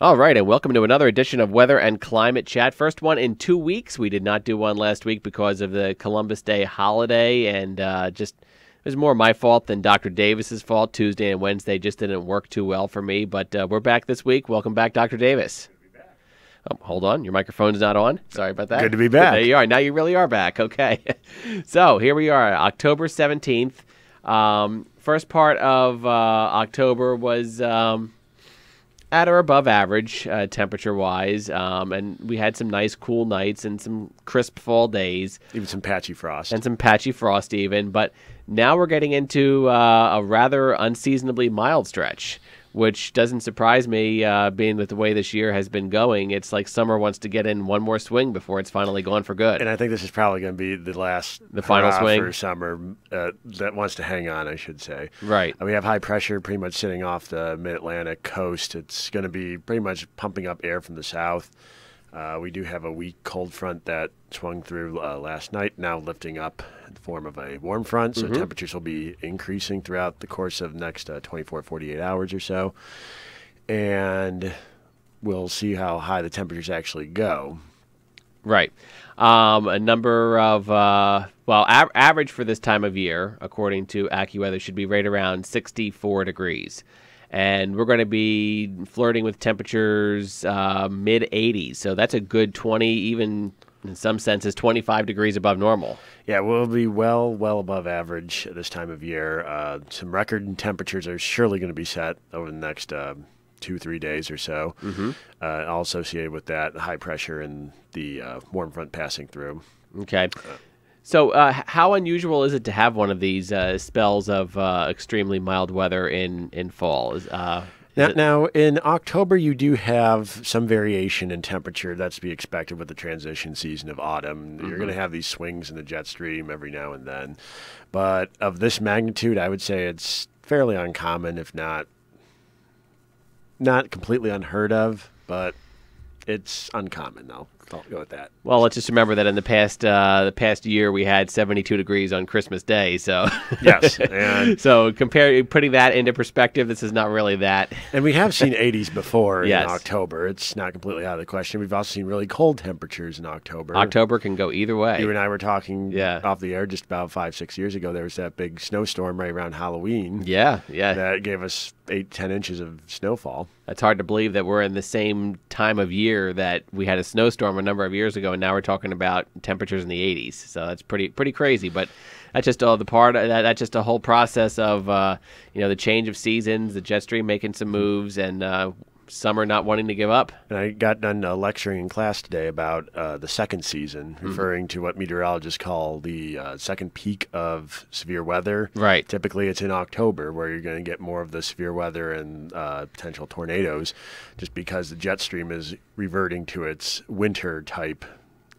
All right, and welcome to another edition of Weather and Climate Chat. First one in two weeks. We did not do one last week because of the Columbus Day holiday, and uh, just it was more my fault than Dr. Davis's fault. Tuesday and Wednesday just didn't work too well for me, but uh, we're back this week. Welcome back, Dr. Davis. Oh, hold on, your microphone's not on. Sorry about that. Good to be back. There you are. Now you really are back. Okay. so here we are, October 17th. Um, first part of uh, October was. Um, at or above average uh, temperature wise. Um, and we had some nice cool nights and some crisp fall days. Even some patchy frost. And some patchy frost, even. But now we're getting into uh, a rather unseasonably mild stretch which doesn't surprise me, uh, being with the way this year has been going. It's like summer wants to get in one more swing before it's finally gone for good. And I think this is probably going to be the last the final swing for summer uh, that wants to hang on, I should say. Right. we have high pressure pretty much sitting off the Mid-Atlantic coast. It's going to be pretty much pumping up air from the south. Uh, we do have a weak cold front that swung through uh, last night, now lifting up in the form of a warm front. So mm-hmm. temperatures will be increasing throughout the course of next uh, 24, 48 hours or so. And we'll see how high the temperatures actually go. Right. Um, a number of, uh, well, average for this time of year, according to AccuWeather, should be right around 64 degrees and we're going to be flirting with temperatures uh, mid 80s. So that's a good 20, even in some senses, 25 degrees above normal. Yeah, we'll be well, well above average this time of year. Uh, some record temperatures are surely going to be set over the next uh, two, three days or so. Mm-hmm. Uh, all associated with that high pressure and the uh, warm front passing through. Okay. So, uh, how unusual is it to have one of these uh, spells of uh, extremely mild weather in in fall? Uh, now, now, in October, you do have some variation in temperature that's to be expected with the transition season of autumn. Mm-hmm. You're going to have these swings in the jet stream every now and then, but of this magnitude, I would say it's fairly uncommon, if not not completely unheard of. But it's uncommon though. I'll go with that. Well, let's just remember that in the past uh, the past year we had 72 degrees on Christmas Day. So yes, and so compare putting that into perspective, this is not really that. And we have seen 80s before yes. in October. It's not completely out of the question. We've also seen really cold temperatures in October. October can go either way. You and I were talking yeah. off the air just about five six years ago. There was that big snowstorm right around Halloween. Yeah, yeah. That gave us eight ten inches of snowfall. It's hard to believe that we're in the same time of year that we had a snowstorm a number of years ago, and now we're talking about temperatures in the 80s. So that's pretty pretty crazy. But that's just all the part. That, that's just a whole process of uh, you know the change of seasons, the jet stream making some moves, and uh, summer not wanting to give up. And I got done uh, lecturing in class today about uh, the second season, mm-hmm. referring to what meteorologists call the uh, second peak of severe weather. Right. Typically, it's in October where you're going to get more of the severe weather and uh, potential tornadoes, just because the jet stream is reverting to its winter type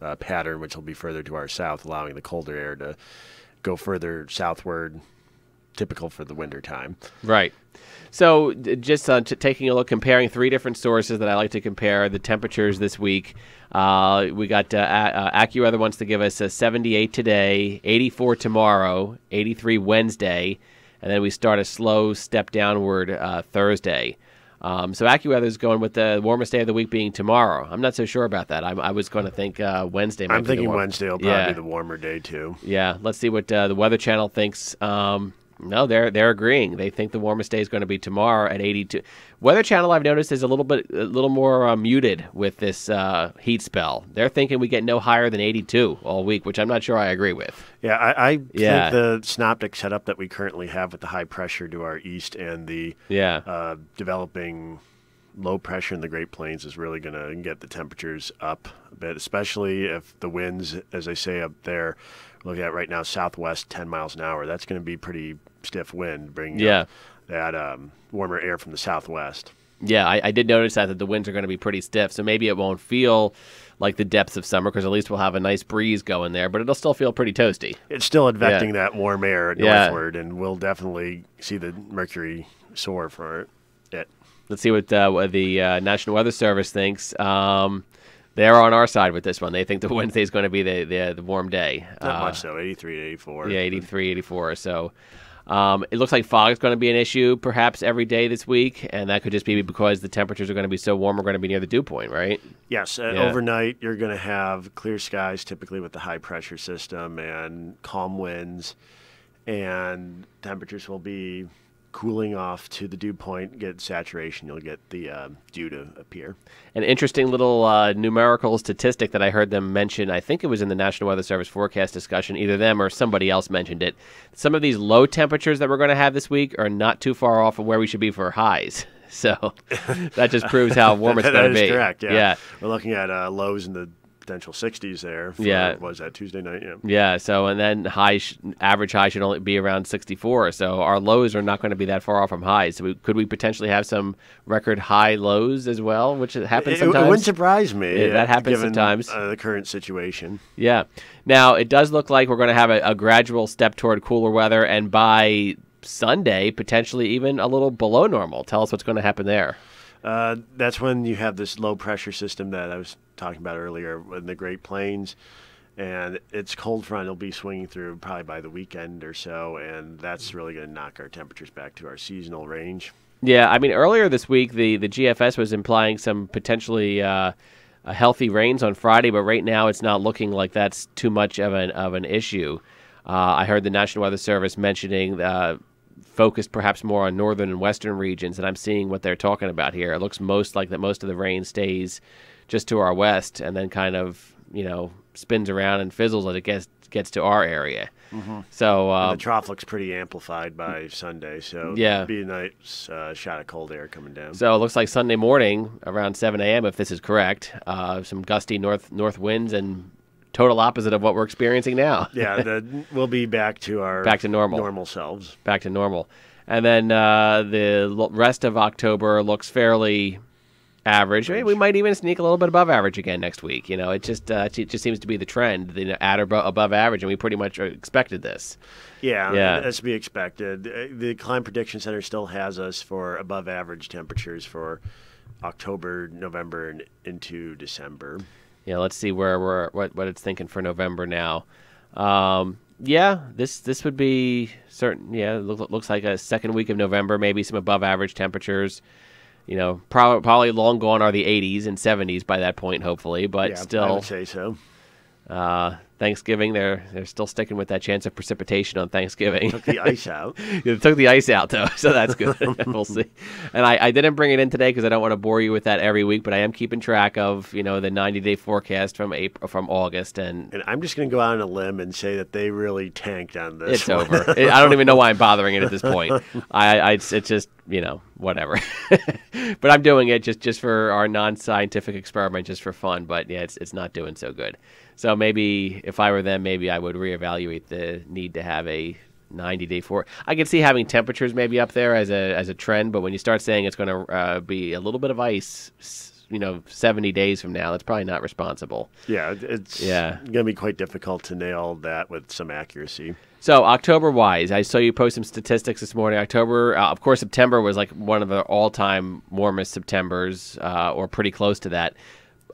uh, pattern, which will be further to our south, allowing the colder air to go further southward typical for the winter time. Right. So, just uh, t- taking a look, comparing three different sources that I like to compare the temperatures this week. Uh, we got uh, uh, AccuWeather wants to give us a 78 today, 84 tomorrow, 83 Wednesday, and then we start a slow step downward uh, Thursday. Um, so AccuWeather is going with the warmest day of the week being tomorrow. I'm not so sure about that. I, I was going to think uh, Wednesday. I'm thinking Wednesday will probably yeah. be the warmer day too. Yeah, let's see what uh, the Weather Channel thinks. Um, no, they're they're agreeing. They think the warmest day is going to be tomorrow at 82. Weather Channel, I've noticed, is a little bit a little more uh, muted with this uh, heat spell. They're thinking we get no higher than 82 all week, which I'm not sure I agree with. Yeah, I, I yeah. think the synoptic setup that we currently have with the high pressure to our east and the yeah uh, developing low pressure in the Great Plains is really going to get the temperatures up a bit, especially if the winds, as I say up there, looking at right now southwest 10 miles an hour. That's going to be pretty stiff wind, bringing yeah. that um, warmer air from the southwest. Yeah, I, I, did notice that that the winds are going to be pretty stiff, so maybe it won't feel like the depths of summer because at least we'll have a nice breeze going there, but it'll still feel pretty toasty. It's still advecting yeah. that warm air northward, yeah. and we'll definitely see the mercury soar for it. Let's see what, uh, what the uh, National Weather Service thinks. Um, they're on our side with this one. They think the Wednesday is going to be the, the, the warm day. Not uh, much so, 83 84. Yeah, 83, 84 so. Um, it looks like fog is going to be an issue perhaps every day this week, and that could just be because the temperatures are going to be so warm. We're going to be near the dew point, right? Yes, uh, Yeah. overnight you're going to have clear skies, typically with the high pressure system and calm winds, and temperatures will be cooling off to the dew point. Get saturation, you'll get the um, dew to appear. An interesting little uh, numerical statistic that I heard them mention. I think it was in the National Weather Service forecast discussion. Either them or somebody else mentioned it. Some of these low temperatures that we're going to have this week are not too far off of where we should be for highs. So that just proves how warm it's going to be. correct. Yeah. yeah. we're looking at uh, lows in the potential 60s there. For, Yeah. was that Tuesday night? Yeah. Yeah, so and then high sh- average high should only be around 64. So our lows are not going to be that far off from highs. So we, could we potentially have some record high lows as well, which happens It, it wouldn't surprise me. Yeah, that happens given, sometimes. Uh, the current situation. Yeah. Now it does look like we're going to have a, a gradual step toward cooler weather, and by Sunday, potentially even a little below normal. Tell us what's going to happen there. Uh, that's when you have this low pressure system that I was talking about earlier in the Great Plains, and its cold front will be swinging through probably by the weekend or so, and that's really going to knock our temperatures back to our seasonal range. Yeah, I mean earlier this week the the GFS was implying some potentially uh, healthy rains on Friday, but right now it's not looking like that's too much of an of an issue. Uh, I heard the National Weather Service mentioning uh, focused perhaps more on northern and western regions, and I'm seeing what they're talking about here. It looks most like that most of the rain stays just to our west, and then kind of you know spins around and fizzles as it gets gets to our area. So uh, the trough looks pretty amplified by Sunday, so Yeah. be a nice uh, shot of cold air coming down. So it looks like Sunday morning around 7 a.m. If this is correct, uh, some gusty north north winds and total opposite of what we're experiencing now. yeah, the, we'll be back to our Back to normal. normal selves. Back to normal, and then uh, the rest of October looks fairly average. Maybe we might even sneak a little bit above average again next week. You know, it just uh, it just seems to be the trend, the you know, at or above average, and we pretty much expected this. Yeah, Yeah. that's to be expected. Uh, The Climate Prediction Center still has us for above average temperatures for October, November, and into December. Yeah, let's see where we're what what it's thinking for November now. Um, yeah, this this would be certain. Yeah, look, looks like a second week of November, maybe some above average temperatures. You know, probably probably long gone are the 80s and 70s by that point, hopefully. But yeah, I still, would say so. uh, Thanksgiving, they're they're still sticking with that chance of precipitation on Thanksgiving. Took the ice out. it took the ice out though, so that's good. we'll see. And I, I didn't bring it in today because I don't want to bore you with that every week, but I am keeping track of you know the 90 day forecast from April from August, and And I'm just going to go out on a limb and say that they really tanked on this. it's over. I don't even know why I'm bothering it at this point. I, I it's, it's just you know whatever. but I'm doing it just just for our non-scientific experiment, just for fun. But yeah, it's it's not doing so good. So maybe if I were them, maybe I would reevaluate the need to have a 90 day for. I can see having temperatures maybe up there as a as a trend, but when you start saying it's going to uh, be a little bit of ice, you know, 70 days from now, that's probably not responsible. Yeah, it's Yeah. going to be quite difficult to nail that with some accuracy. So October wise, I saw you post some statistics this morning. October, uh, of course, September was like one of the all time warmest Septembers, uh, or pretty close to that.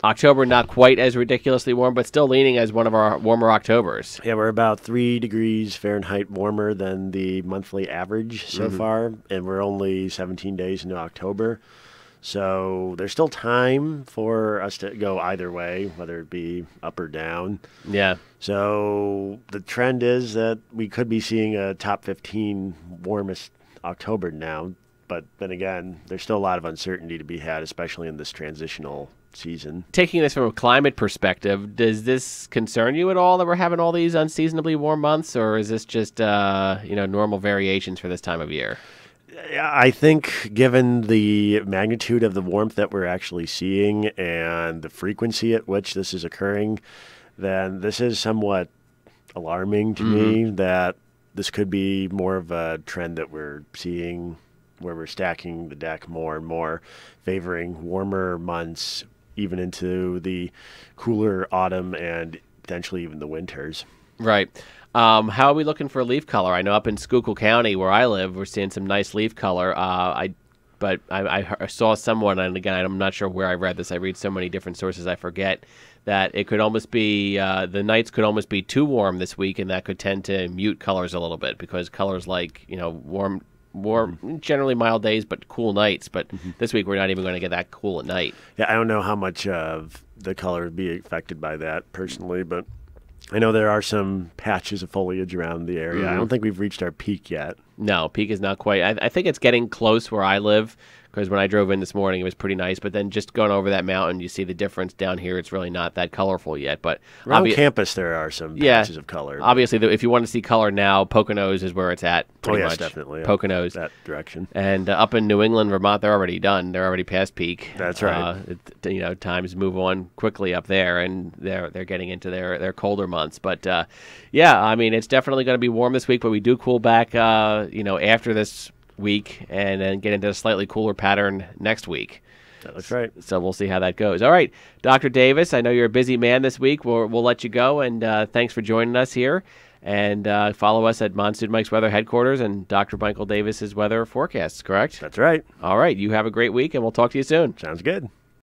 October not quite as ridiculously warm, but still leaning as one of our warmer Octobers. Yeah, we're about three degrees Fahrenheit warmer than the monthly average so Mm-hmm. far, and we're only 17 days into October. So there's still time for us to go either way, whether it be up or down. Yeah. So the trend is that we could be seeing a top 15 warmest October now. But then again, there's still a lot of uncertainty to be had, especially in this transitional season. Taking this from a climate perspective, does this concern you at all that we're having all these unseasonably warm months, or is this just uh, you know normal variations for this time of year? Yeah, I think, given the magnitude of the warmth that we're actually seeing and the frequency at which this is occurring, then this is somewhat alarming to me mm-hmm. that this could be more of a trend that we're seeing where we're stacking the deck more and more, favoring warmer months even into the cooler autumn and potentially even the winters. Right. Um, how are we looking for leaf color? I know up in Schuylkill County, where I live, we're seeing some nice leaf color. Uh, I but I, I, saw someone, and again, I'm not sure where I read this. I read so many different sources, I forget that it could almost be uh, the nights could almost be too warm this week, and that could tend to mute colors a little bit because colors like you know warm. Warm, generally mild days, but cool nights. But this week we're not even going to get that cool at night. Yeah, I don't know how much of the color would be affected by that personally, but I know there are some patches of foliage around the area. I mm-hmm. don't think we've reached our peak yet. No, peak is not quite. I, I think it's getting close where I live because when I drove in this morning, it was pretty nice. But then just going over that mountain, you see the difference down here. It's really not that colorful yet. But Around obvi- campus, there are some Yeah. patches of color. obviously, the, if you want to see color now, Poconos is where it's at. oh, yes, much. definitely. yeah. Poconos. That direction. And uh, up in New England, Vermont, they're already done. They're already past peak. That's right. Uh, it, you know, times move on quickly up there, and they're they're getting into their, their colder months. But uh, yeah, I mean, it's definitely going to be warm this week, but we do cool back. Uh, you know, after this week, and then get into a slightly cooler pattern next week. That looks right. So we'll see how that goes. All right, Dr. Davis, I know you're a busy man this week. We'll, we'll let you go, and uh, thanks for joining us here. And uh, follow us at Monsoon Mike's Weather Headquarters and Dr. Michael Davis's weather forecasts, correct? That's right. All right, you have a great week, and we'll talk to you soon. Sounds good.